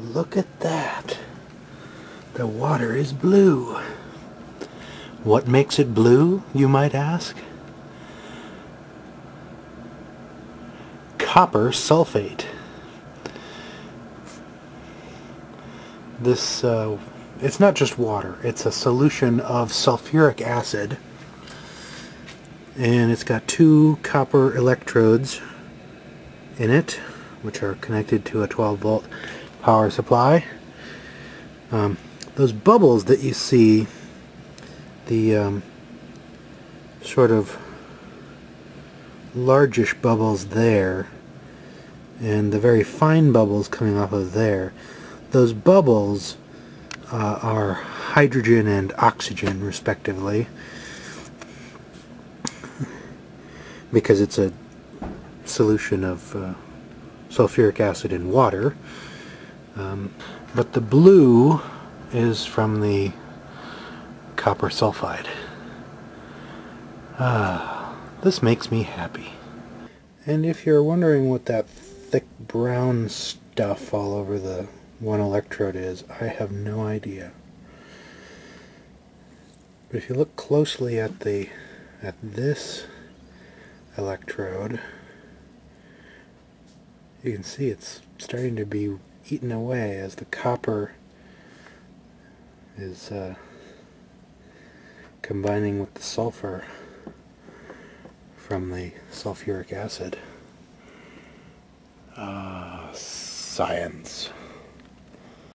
Look at that. The water is blue. What makes it blue, you might ask? Copper sulfate. This, uh, it's not just water, it's a solution of sulfuric acid. And it's got two copper electrodes in it, which are connected to a 12 volt power supply. Um, those bubbles that you see, the um, sort of largish bubbles there, and the very fine bubbles coming off of there, those bubbles uh, are hydrogen and oxygen respectively because it's a solution of uh, sulfuric acid in water. Um, but the blue is from the copper sulfide. Ah, this makes me happy. And if you're wondering what that thick brown stuff all over the one electrode is, I have no idea. But if you look closely at the at this electrode, you can see it's starting to be eaten away as the copper is uh, combining with the sulfur from the sulfuric acid. Ah, science.